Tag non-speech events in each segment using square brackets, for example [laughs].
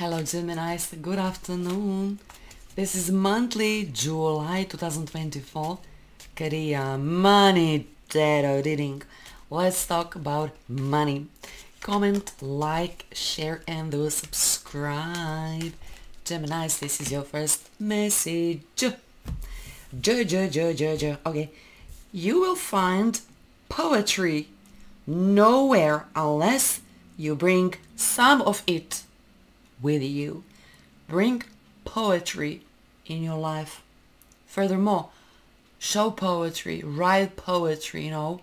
Hello Geminis, good afternoon. This is monthly July 2024 Career Money Tarot reading. Let's talk about money. Comment, like, share and do subscribe. Geminis, this is your first message. Jo, jo, jo, jo, jo. Okay, you will find poetry nowhere unless you bring some of it with you. Bring poetry in your life. Furthermore, show poetry, write poetry, you know,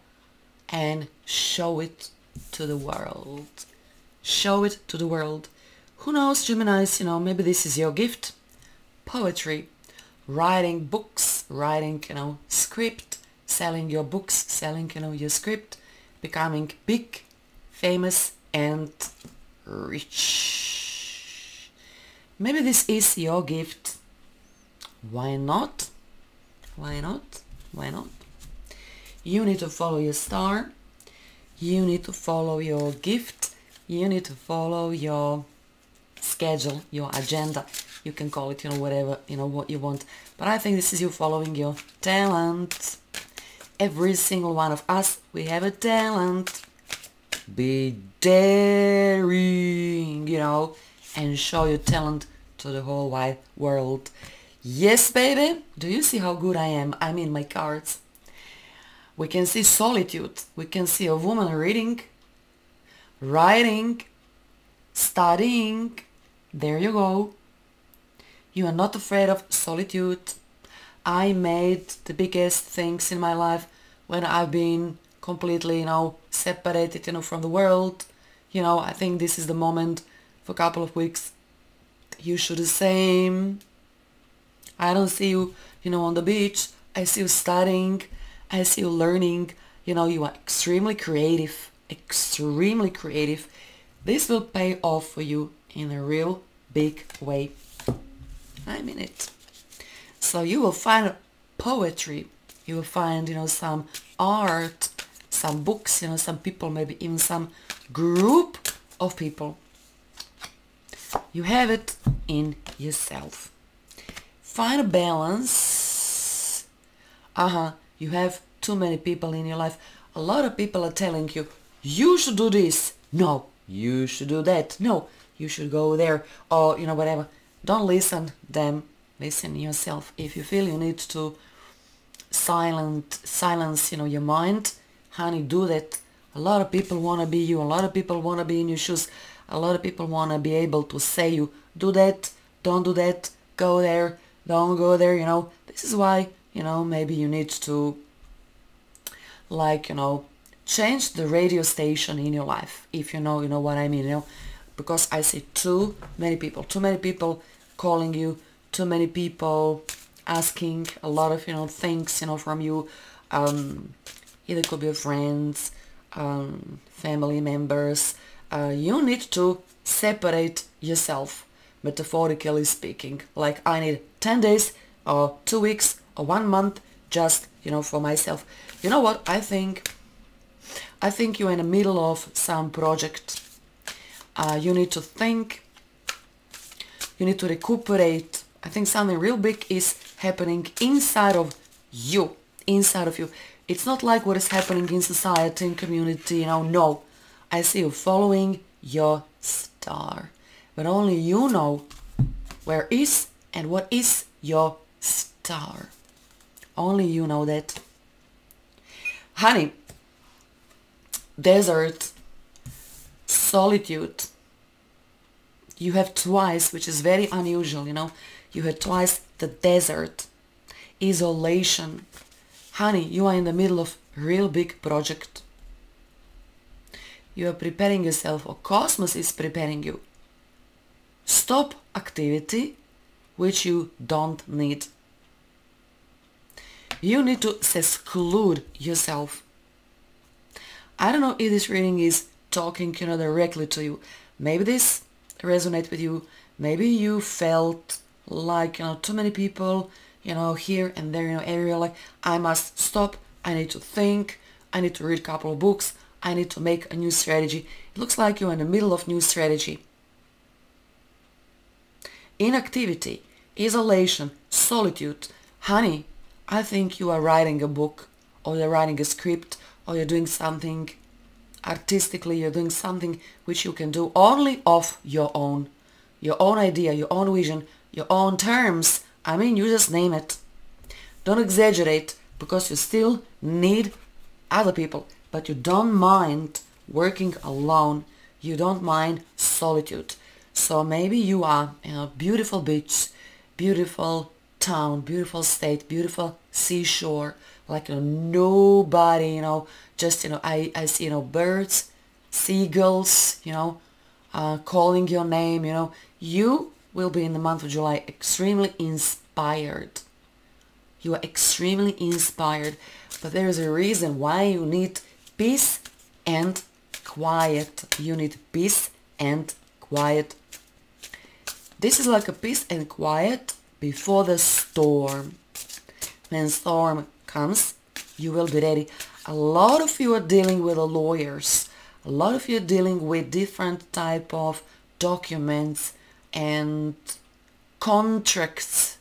and show it to the world. Show it to the world. Who knows, Geminis, you know, maybe this is your gift. Poetry, writing books, writing, you know, script, selling your books, selling, you know, your script, becoming big, famous and rich. Maybe this is your gift. Why not? Why not? Why not? You need to follow your star. You need to follow your gift. You need to follow your schedule, your agenda. You can call it, you know, whatever, you know, what you want. But I think this is you following your talent. Every single one of us, we have a talent. Be daring, you know, and show your talent to the whole wide world. Yes, baby. Do you see how good I am? I mean, my cards. We can see solitude. We can see a woman reading, writing, studying. There you go. You are not afraid of solitude. I made the biggest things in my life when I've been completely, you know, separated, you know, from the world. You know, I think this is the moment for a couple of weeks. You should the same. I don't see you, you know, on the beach. I see you studying. I see you learning. You know, you are extremely creative, extremely creative. This will pay off for you in a real big way. I mean it. So you will find poetry. You will find, you know, some art, some books, you know, some people, maybe even some group of people. You have it in yourself. Find a balance. Uh-huh. You have too many people in your life. A lot of people are telling you, you should do this. No, you should do that. No, you should go there. Or, you know, whatever. Don't listen them. Listen yourself. If you feel you need to silent, silence, you know, your mind, honey, do that. A lot of people want to be you. A lot of people want to be in your shoes. A lot of people want to be able to say you, do that, don't do that, go there, don't go there, you know. This is why, you know, maybe you need to, like, you know, change the radio station in your life, if you know, you know what I mean, you know. Because I see too many people, too many people calling you, too many people asking a lot of, you know, things, you know, from you. Um, either could be friends, um, family members. Uh, you need to separate yourself, metaphorically speaking. Like I need 10 days or two weeks or one month just, you know, for myself. You know what? I think, I think you're in the middle of some project. Uh, you need to think. You need to recuperate. I think something real big is happening inside of you, inside of you. It's not like what is happening in society and community, you know, no. I see you following your star. But only you know where is and what is your star. Only you know that. Honey, desert, solitude. You have twice, which is very unusual, you know. You had twice the desert, isolation, Honey, you are in the middle of real big project. You are preparing yourself or cosmos is preparing you. Stop activity which you don't need. You need to seclude yourself. I don't know if this reading is talking you know, directly to you. Maybe this resonates with you. Maybe you felt like you know too many people you know, here and there, you know, area like I must stop, I need to think, I need to read a couple of books, I need to make a new strategy. It looks like you're in the middle of new strategy. inactivity, isolation, solitude. Honey, I think you are writing a book or you're writing a script or you're doing something artistically, you're doing something which you can do only of your own, your own idea, your own vision, your own terms. I mean, you just name it. Don't exaggerate because you still need other people, but you don't mind working alone. You don't mind solitude. So maybe you are in a beautiful beach, beautiful town, beautiful state, beautiful seashore, like you know, nobody, you know, just you know, I, I see you know birds, seagulls, you know, uh, calling your name, you know, you will be in the month of July extremely inspired. You are extremely inspired, but there is a reason why you need peace and quiet. You need peace and quiet. This is like a peace and quiet before the storm. When storm comes, you will be ready. A lot of you are dealing with lawyers. A lot of you are dealing with different type of documents and contracts.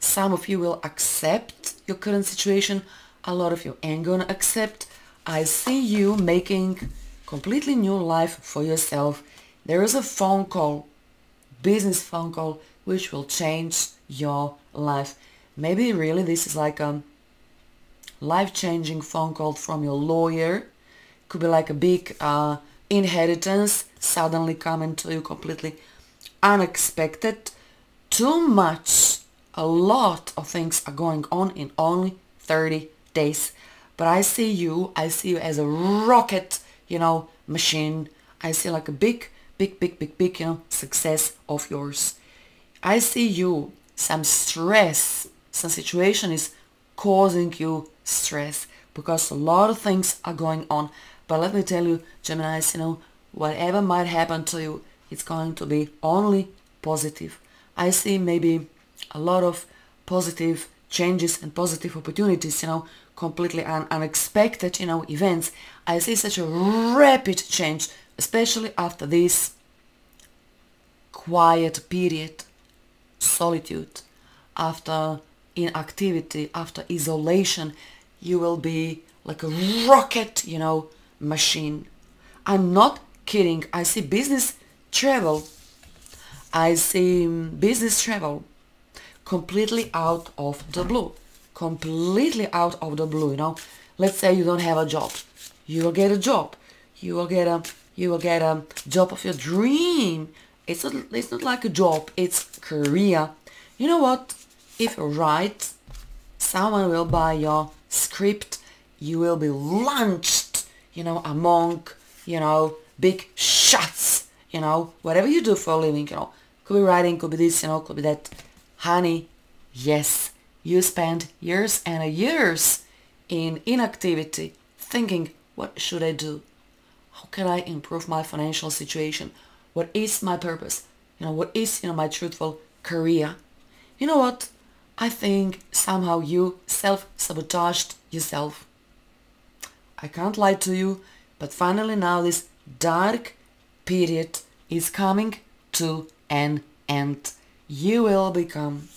Some of you will accept your current situation. A lot of you ain't gonna accept. I see you making completely new life for yourself. There is a phone call, business phone call, which will change your life. Maybe really this is like a life-changing phone call from your lawyer. Could be like a big uh, inheritance suddenly coming to you completely unexpected. Too much, a lot of things are going on in only 30 days. But I see you, I see you as a rocket, you know, machine. I see like a big, big, big, big, big, you know, success of yours. I see you, some stress, some situation is causing you stress because a lot of things are going on. But let me tell you, Geminis, you know, whatever might happen to you, it's going to be only positive. I see maybe a lot of positive changes and positive opportunities, you know, completely un unexpected, you know, events. I see such a rapid change, especially after this quiet period, solitude, after inactivity, after isolation, you will be like a rocket, you know, machine. I'm not kidding. I see business travel. I see business travel completely out of the blue. Completely out of the blue, you know. Let's say you don't have a job. You will get a job. You will get a you will get a job of your dream. It's not it's not like a job, it's career. You know what? If you write, someone will buy your script. You will be launched, you know, among, you know, big shots, you know, whatever you do for a living, you know. Could be writing, could be this, you know, could be that. Honey, yes, you spend years and years in inactivity, thinking, what should I do? How can I improve my financial situation? What is my purpose? You know, what is, you know, my truthful career? You know what? I think somehow you self-sabotaged yourself. I can't lie to you, but finally now this dark period is coming to an end. You will become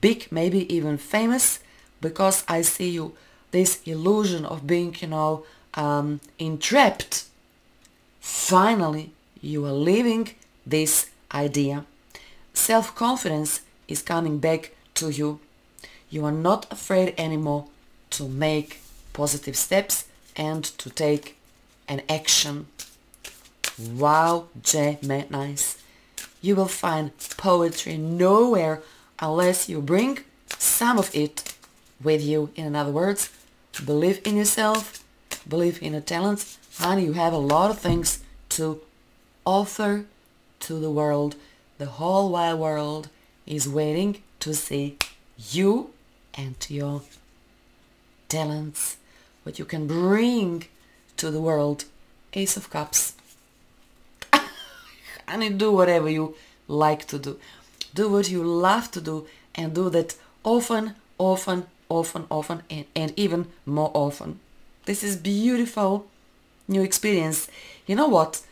big, maybe even famous, because I see you, this illusion of being, you know, um, entrapped. Finally, you are leaving this idea. Self-confidence is coming back to you. You are not afraid anymore to make positive steps and to take an action. Wow, Geminis. You will find poetry nowhere unless you bring some of it with you. In other words, believe in yourself, believe in your talents, and you have a lot of things to offer to the world. The whole wide world is waiting to see you and your talents, what you can bring to the world. Ace of Cups. And do whatever you like to do. Do what you love to do and do that often, often, often, often, and, and even more often. This is beautiful new experience. You know what?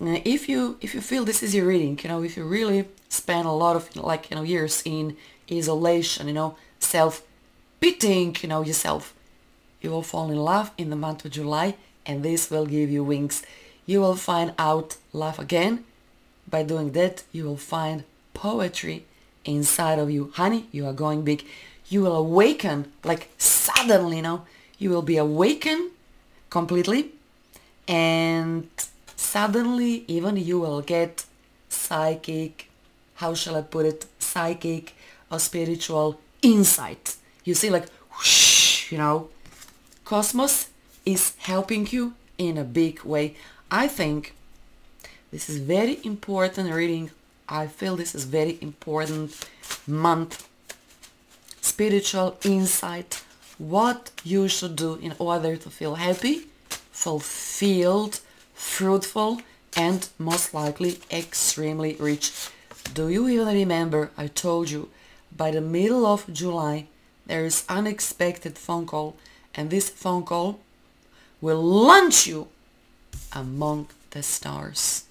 Uh, if you if you feel this is your reading, you know, if you really spend a lot of like you know years in isolation, you know, self pitying, you know, yourself, you will fall in love in the month of July, and this will give you wings. You will find out love again. By doing that, you will find poetry inside of you. Honey, you are going big. You will awaken like suddenly, you know, you will be awakened completely and suddenly even you will get psychic, how shall I put it, psychic or spiritual insight. You see like whoosh, you know, cosmos is helping you in a big way. I think this is very important reading. I feel this is very important month. Spiritual insight. What you should do in order to feel happy, fulfilled, fruitful and most likely extremely rich. Do you even remember I told you by the middle of July there is unexpected phone call and this phone call will launch you among the stars.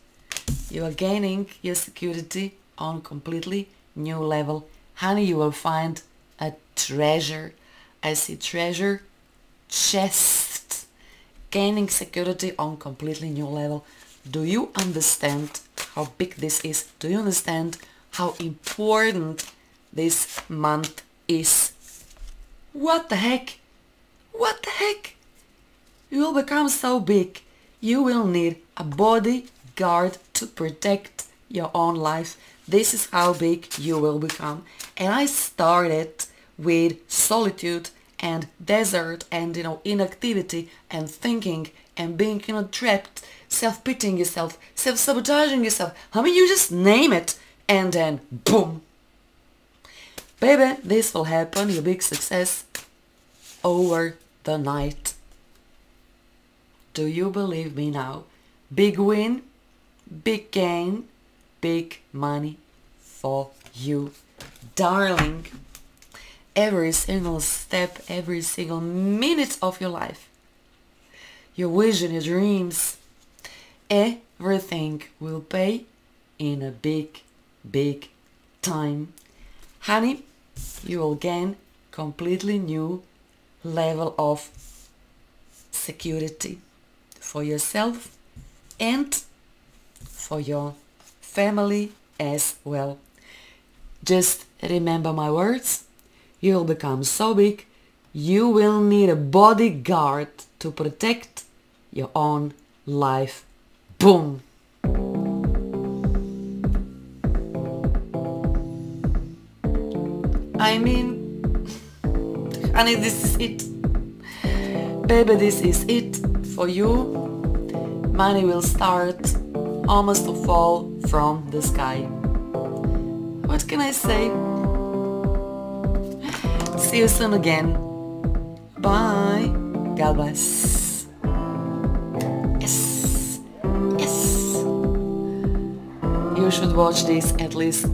You are gaining your security on completely new level. Honey, you will find a treasure. I see treasure, chest, gaining security on completely new level. Do you understand how big this is? Do you understand how important this month is? What the heck? What the heck? You will become so big. You will need a bodyguard to protect your own life. This is how big you will become. And I started with solitude and desert and you know inactivity and thinking and being you know trapped, self-pitying yourself, self-sabotaging yourself. I mean you just name it and then boom. Baby, this will happen, your big success over the night. Do you believe me now? Big win, big gain, big money for you. Darling, every single step, every single minute of your life, your vision, your dreams, everything will pay in a big, big time. Honey, you will gain completely new level of security for yourself and for your family as well. Just remember my words. You'll become so big, you will need a bodyguard to protect your own life. Boom! I mean, [laughs] honey, this is it. Baby, this is it for you. Money will start almost to fall from the sky. What can I say? See you soon again. Bye. God bless. Yes. Yes. You should watch this at least